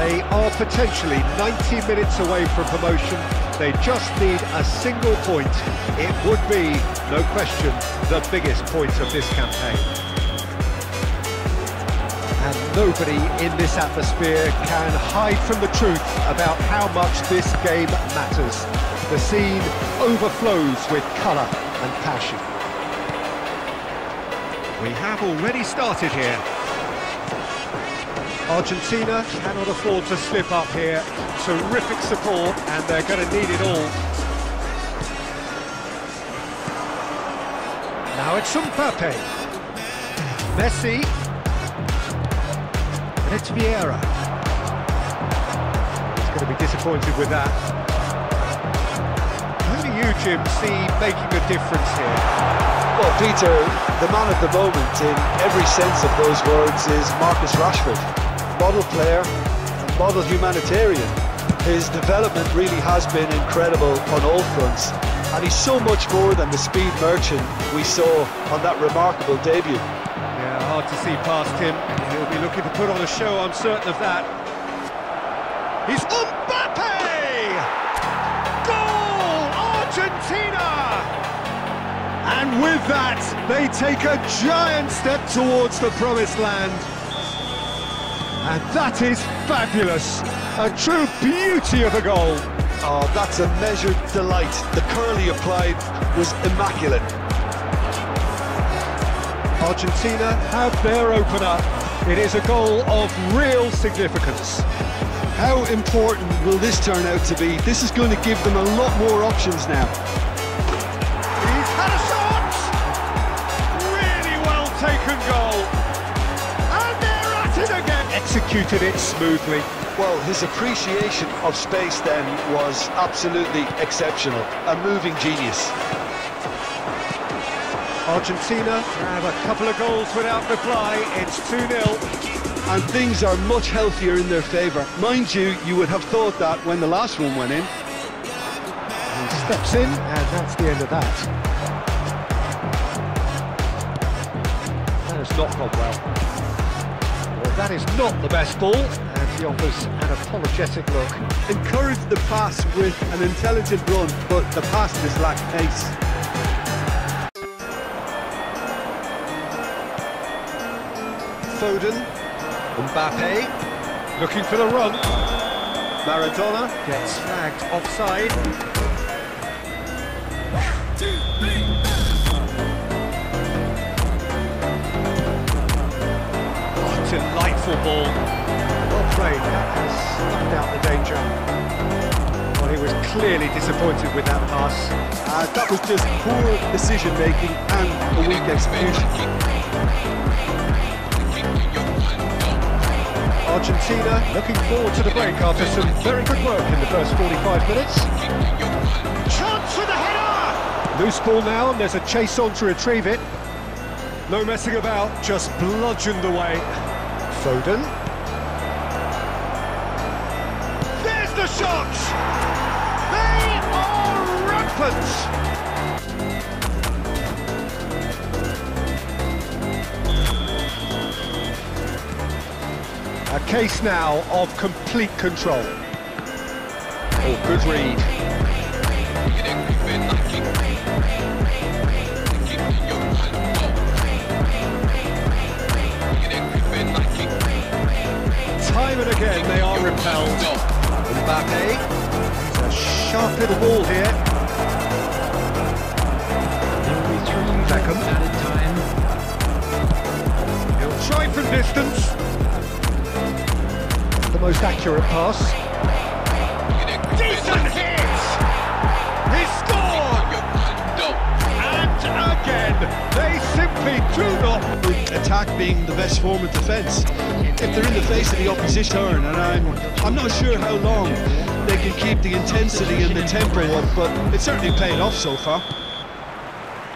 They are potentially 90 minutes away from promotion. They just need a single point. It would be, no question, the biggest point of this campaign. And nobody in this atmosphere can hide from the truth about how much this game matters. The scene overflows with colour and passion. We have already started here. Argentina cannot afford to slip up here. Terrific support, and they're going to need it all. Now it's Mbappe. Messi. And it's Vieira. He's going to be disappointed with that. Who do you, Jim, see making a difference here? Well, Peter, the man of the moment in every sense of those words is Marcus Rashford model player, model humanitarian. His development really has been incredible on all fronts, and he's so much more than the speed merchant we saw on that remarkable debut. Yeah, hard to see past him. He'll be looking to put on a show, I'm certain of that. He's Mbappe! Goal! Argentina! And with that, they take a giant step towards the promised land. And that is fabulous. A true beauty of a goal. Oh, that's a measured delight. The curl he applied was immaculate. Argentina have their opener. It is a goal of real significance. How important will this turn out to be? This is going to give them a lot more options now. Executed it smoothly. Well, his appreciation of space then was absolutely exceptional. A moving genius. Argentina have a couple of goals without reply. It's 2-0. And things are much healthier in their favour. Mind you, you would have thought that when the last one went in. He steps in, and that's the end of that. That has not gone well. Well, that is not the best ball, and he offers an apologetic look. Encouraged the pass with an intelligent run, but the pass just lacked pace. Foden, Mbappe, looking for the run. Maradona gets flagged offside. Delightful ball. Well played, that has snuffed out the danger. Well, he was clearly disappointed with that pass. Uh, that was just poor decision-making and a weak execution. Argentina looking forward to the break after some very good work in the first 45 minutes. Chance for the header! Loose ball now, and there's a chase on to retrieve it. No messing about, just bludgeoned away. Foden. There's the shot! They are rampant! A case now of complete control. Oh, good read. And again they are repelled. Mbappe, a sharp little ball here. Beckham. He'll try from distance. The most accurate pass. They simply do not Attack being the best form of defence. If they're in the face of the opposition and I'm, I'm not sure how long they can keep the intensity and the tempo up, but it's certainly paid off so far.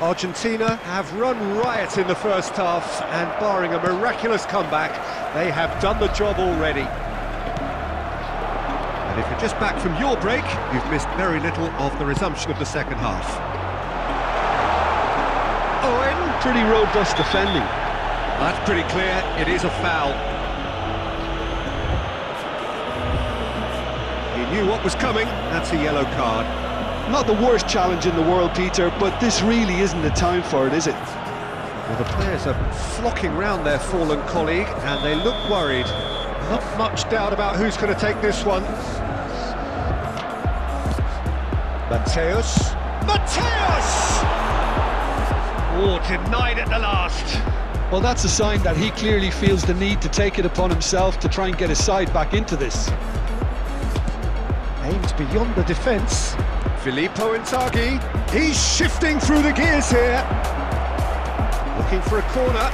Argentina have run riot in the first half, and barring a miraculous comeback, they have done the job already. And if you're just back from your break, you've missed very little of the resumption of the second half. Pretty robust defending. that's pretty clear, it is a foul. He knew what was coming. That's a yellow card. Not the worst challenge in the world, Peter, but this really isn't the time for it, is it? Well, the players are flocking round their fallen colleague, and they look worried. Not much doubt about who's going to take this one. Matthäus. Matthäus! Oh, denied at the last. Well, that's a sign that he clearly feels the need to take it upon himself to try and get his side back into this. Aims beyond the defence. Filippo Inzaghi. He's shifting through the gears here. Looking for a corner.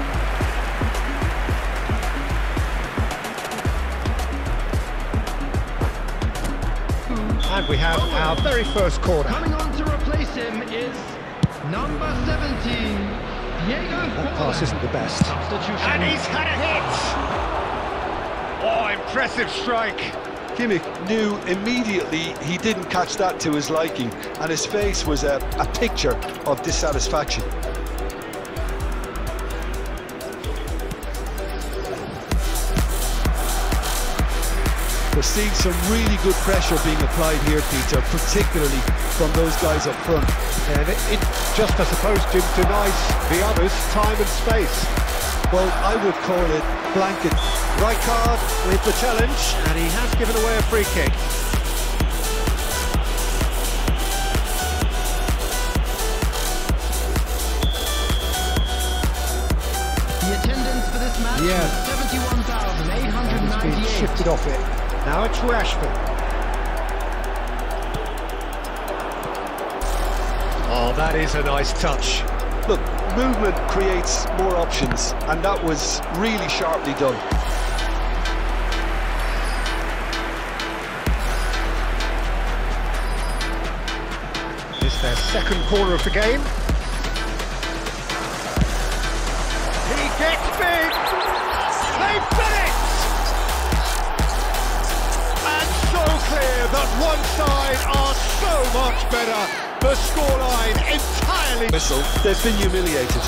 And we have our very first corner. Coming on to replace him is number 17, Diego That pass isn't the best. And he's had a hit! Oh, impressive strike. Kimmich knew immediately he didn't catch that to his liking, and his face was a, a picture of dissatisfaction. We're seeing some really good pressure being applied here, Peter, particularly from those guys up front. And it, it just, I suppose, Jim, denies the others time and space. Well, I would call it blanket. Rijkaard with the challenge, and he has given away a free kick. The attendance for this match Yeah. was He's been 71,898. shifted off it. Now it's Rashford. Oh, that is a nice touch. Look, movement creates more options, and that was really sharply done. It's their second corner of the game. He gets big! That one side are so much better. The scoreline entirely... Whistle, they've been humiliated.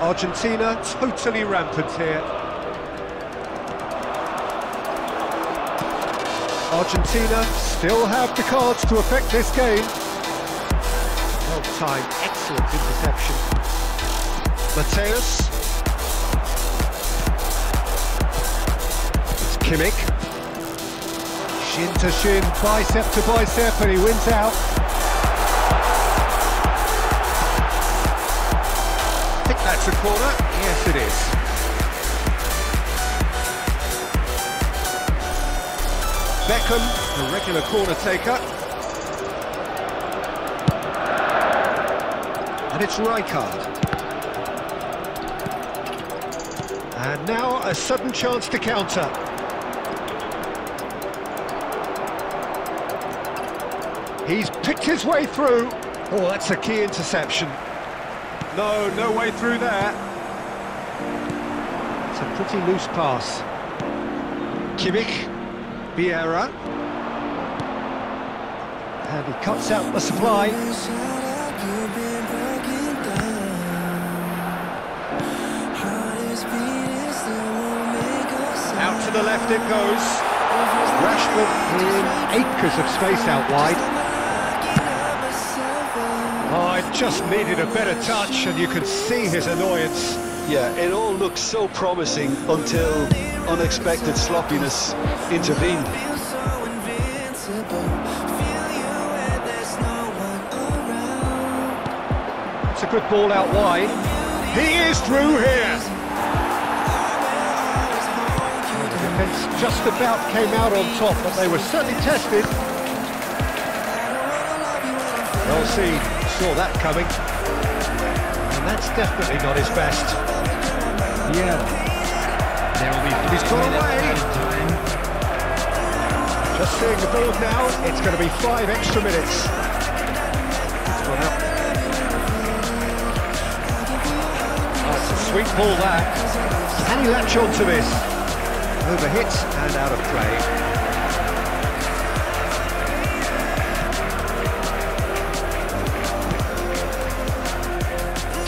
Argentina totally rampant here. Argentina still have the cards to affect this game. Well timed, excellent interception. Matthäus. It's Kimmich. Shin to shin, bicep to bicep, and he wins out. I think that's a corner. Yes, it is. Beckham, a regular corner taker. And it's Rijkaard. And now a sudden chance to counter. He's picked his way through. Oh, that's a key interception. No, no way through there. It's a pretty loose pass. Kimmich, Vieira. And he cuts out the supply. Out to the left it goes. Rashford in acres of space out wide. Oh, I just needed a better touch, and you could see his annoyance. Yeah, it all looked so promising until unexpected sloppiness intervened. It's a good ball out wide. He is through here. The defence just about came out on top, but they were certainly tested. Well, see, saw that coming. And that's definitely not his best. Yeah. There will be He's gone away. time. Just seeing the board now, it's going to be five extra minutes. It's gone out. It's a sweet ball that. Can he latch on to this? Over overhit and out of play.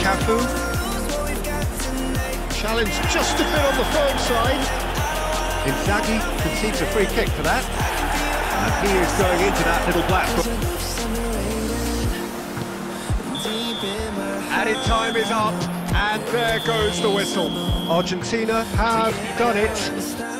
Cafu. Challenge just a bit on the firm side. Inzaghi concedes a free kick for that. And he is going into that little black. Added time is up, and there goes the whistle. Argentina have done it.